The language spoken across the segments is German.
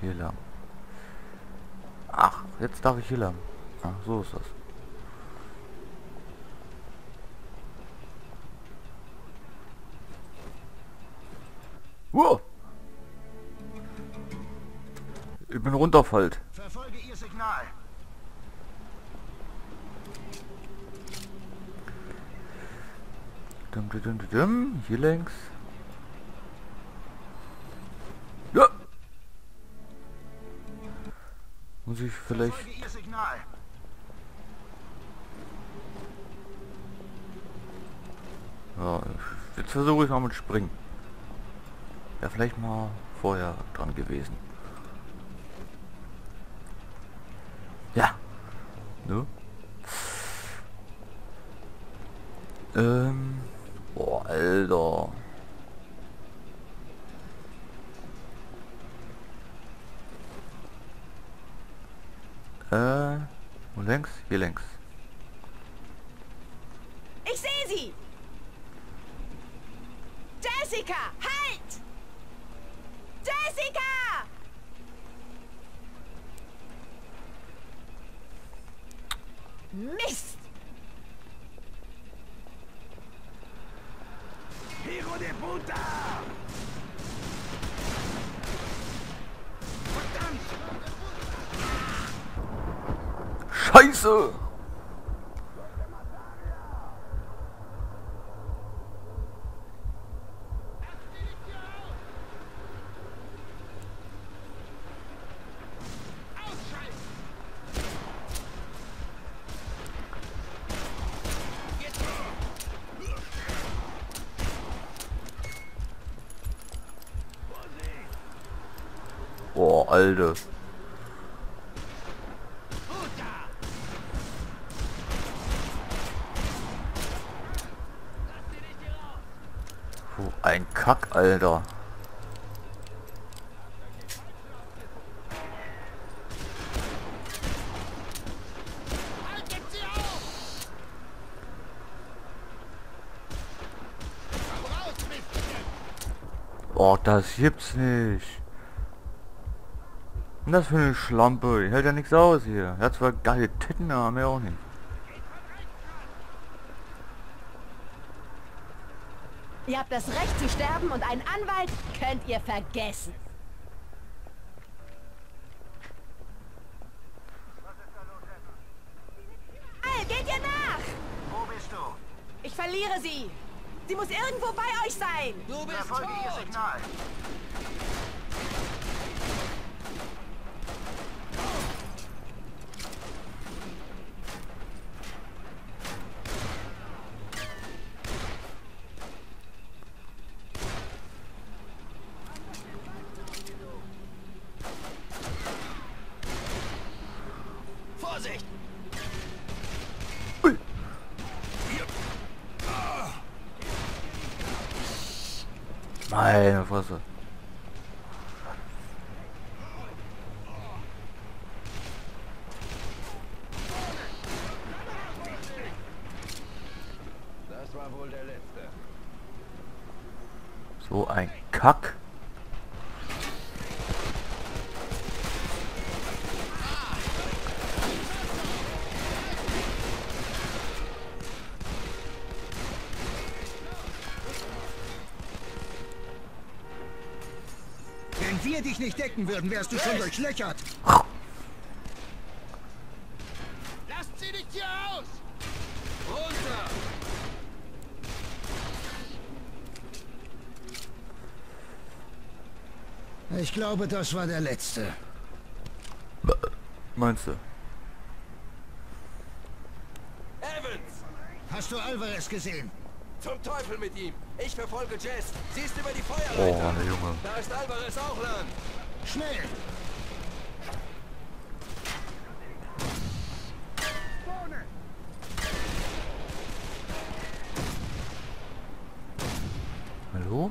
Hier lang. Ach, jetzt darf ich hier lang. Ach, so ist das. Wow. Ich bin runterfallt. Verfolge Ihr Signal. Dum, dum, dum, dum, dum. Hier längs. Muss ich vielleicht... Ja, jetzt versuche ich mal mit Springen. Ja, vielleicht mal vorher dran gewesen. Ja. Ne? Ähm. Boah, Alter. Äh. Wo längs? Hier längs. Ich sehe sie! Jessica, halt! Jessica! Mist! Hero de puta! Scheiße! Boah, Alter. Oh, ein Kack, Alter. Oh, das gibt's nicht. Und das für eine Schlampe? Die hält ja nichts aus hier. Er hat zwar geile Titten, aber mehr auch nicht. Ihr habt das Recht zu sterben und einen Anwalt könnt ihr vergessen. Al, geht ihr nach! Wo bist du? Ich verliere sie! Sie muss irgendwo bei euch sein! Du bist Verfolge Ihr tot! Signal. Vorsicht! Meine Fresse. Das war wohl der letzte. So ein Kack. Wenn wir dich nicht decken würden, wärst du schon durchlöchert. Lasst sie nicht hier aus! Runter! Ich glaube, das war der letzte. Meinst du? Evans! Hast du Alvarez gesehen? Zum Teufel mit ihm! Ich verfolge Jess! Sie ist über die Oh, Feuerleiter! der Junge. Da ist Alvarez auch lang! Schnell! Hallo?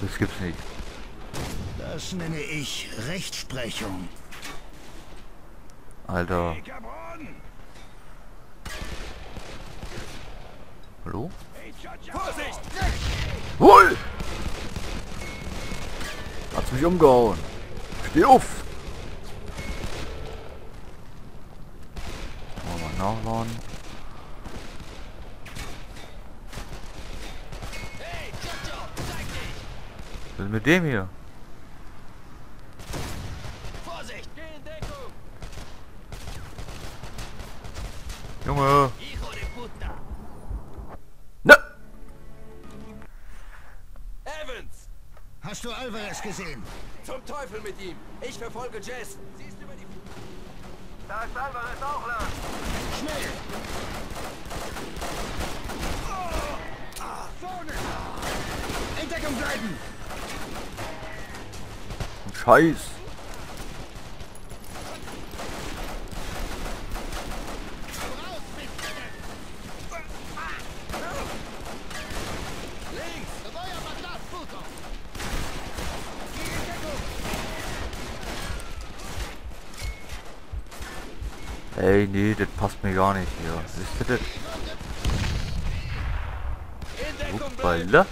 Das gibt's nicht. Das nenne ich Rechtsprechung. Alter. Hallo? Vorsicht! Hol! Hat's mich umgehauen. Steh auf! Nachladen. Jojo, zeig dich! Was ist mit dem hier? Hast du Alvarez gesehen? Zum Teufel mit ihm! Ich verfolge Jess! Sie ist über die... Da ist Alvarez auch lang. Schnell! Vorne! In Deckung bleiben! Scheiß! Ey, nee, das passt mir gar nicht hier. Wisst ihr das? In Deckung bleiben!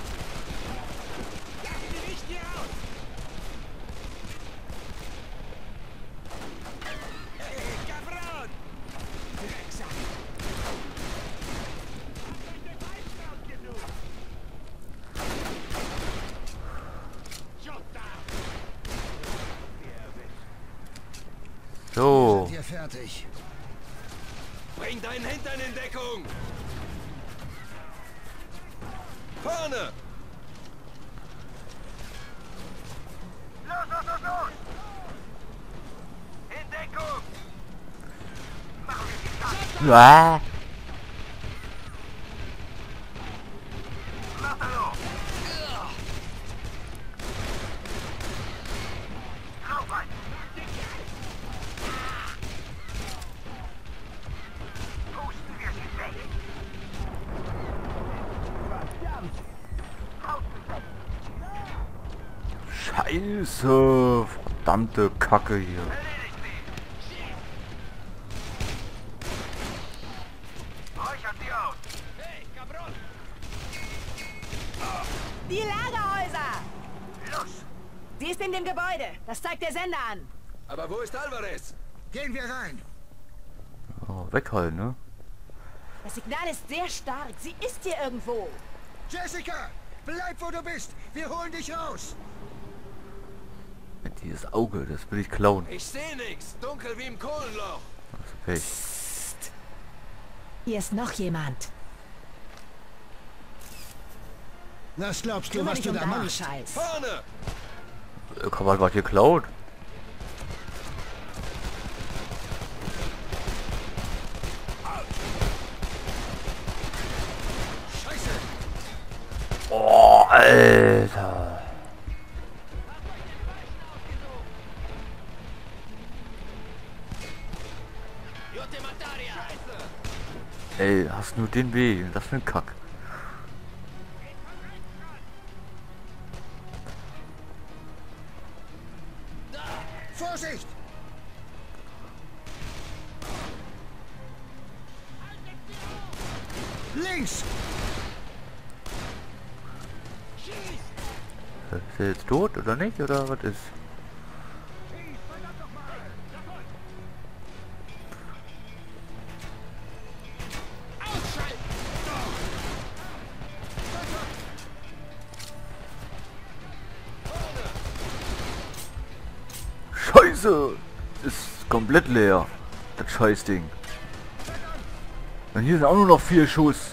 Bring deinen Hintern in Deckung! Vorne! Los, los, los, los! In Deckung! Machen wir die Sache! Ah. Marcelo! Drauf rein! Pusten wir sie weg! Scheiße. Verdammte Kacke hier. Die Lagerhäuser! Los! Sie ist in dem Gebäude. Das zeigt der Sender an. Aber wo ist Alvarez? Gehen wir rein. Oh, weghalten, ne? Das Signal ist sehr stark. Sie ist hier irgendwo. Jessica! Bleib, wo du bist! Wir holen dich raus! Dieses Auge, das will ich klauen. Ich sehe nichts. Dunkel wie im Kohlenloch. Also Pech. Psst. Hier ist noch jemand. Was glaubst du, was du um da machst? Scheiß. Vorne! Kann man was geklaut? Scheiße! Oh, Alter. Nur den Weg. Das für ein Kack. Vorsicht! Links! Ist er jetzt tot oder nicht? Oder was ist? Scheiße! Ist komplett leer. Das Scheißding. Und hier sind auch nur noch vier Schuss.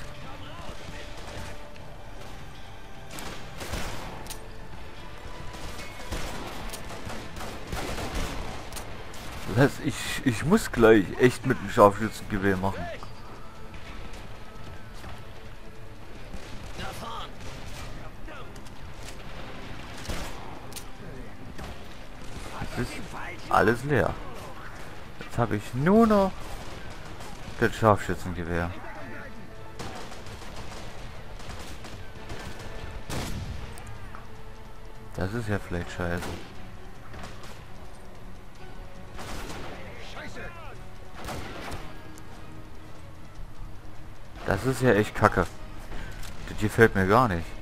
Das heißt, ich, ich muss gleich echt mit dem Scharfschützengewehr machen. Alles leer. Jetzt habe ich nur noch das Scharfschützengewehr. Das ist ja vielleicht scheiße. Das ist ja echt kacke. Das gefällt mir gar nicht.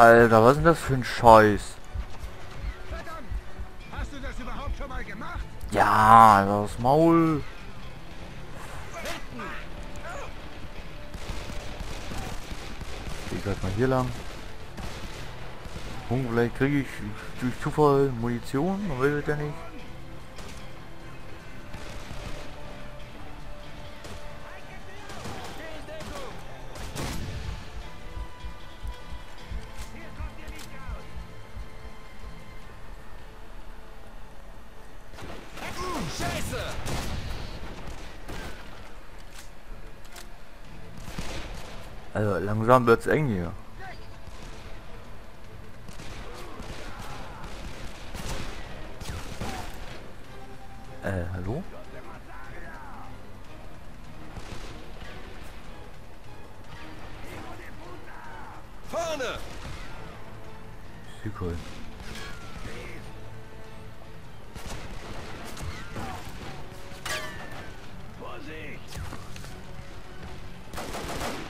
Alter, was ist das für ein Scheiß? Ja, das Maul. Ich halt mal hier lang. Hm, vielleicht kriege ich durch Zufall Munition, man will ja nicht. Also langsam wird's eng hier. Äh, hallo? Vorne! Südkorea.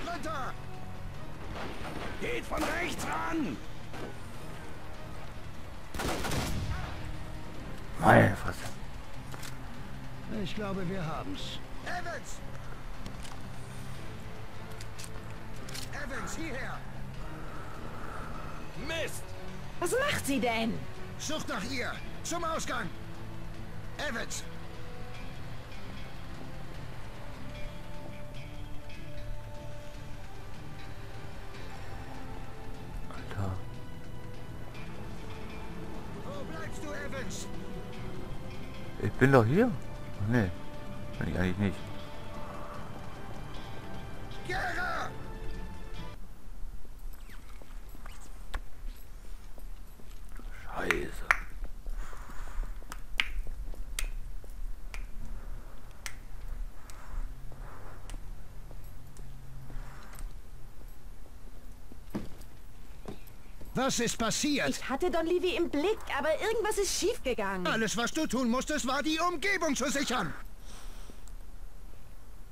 Runter! Geht von rechts ran! Meine Fresse. Ich glaube, wir haben's. Evans! Evans, hierher! Mist! Was macht sie denn? Sucht nach ihr! Zum Ausgang! Evans! Ich bin doch hier. Ach, nee. Bin ich eigentlich nicht. Was ist passiert? Ich hatte Don Levi im Blick, aber irgendwas ist schiefgegangen. Alles, was du tun musstest, war die Umgebung zu sichern.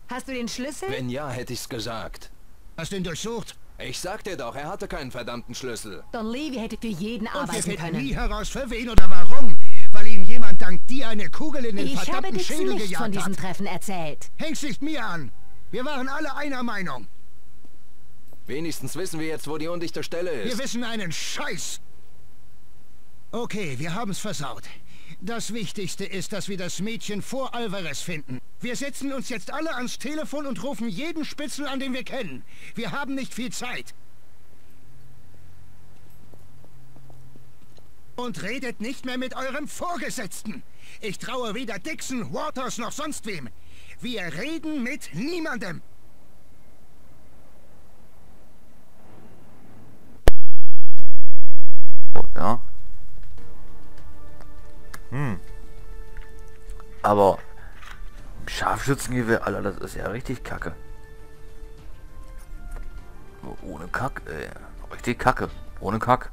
Hast du den Schlüssel? Wenn ja, hätte ich's gesagt. Hast du ihn durchsucht? Ich sag dir doch, er hatte keinen verdammten Schlüssel. Don Levi hätte für jeden Und wir arbeiten finden können. nie heraus, für wen oder warum. Weil ihm jemand dank dir eine Kugel in den Ich habe verdammten Schädel nicht von gejagt diesem hat. Treffen erzählt. Hängst nicht mir an. Wir waren alle einer Meinung. Wenigstens wissen wir jetzt, wo die undichte Stelle Wir ist. wissen einen Scheiß. Okay, wir haben's versaut. Das Wichtigste ist, dass wir das Mädchen vor Alvarez finden. Wir setzen uns jetzt alle ans Telefon und rufen jeden Spitzel an, den wir kennen. Wir haben nicht viel Zeit. Und redet nicht mehr mit eurem Vorgesetzten. Ich traue weder Dixon, Waters noch sonst wem. Wir reden mit niemandem. Ja. Hm. Aber Scharfschützengewehr, Alter, das ist ja richtig kacke. Ohne Kack, ey. Richtig kacke. Ohne Kack.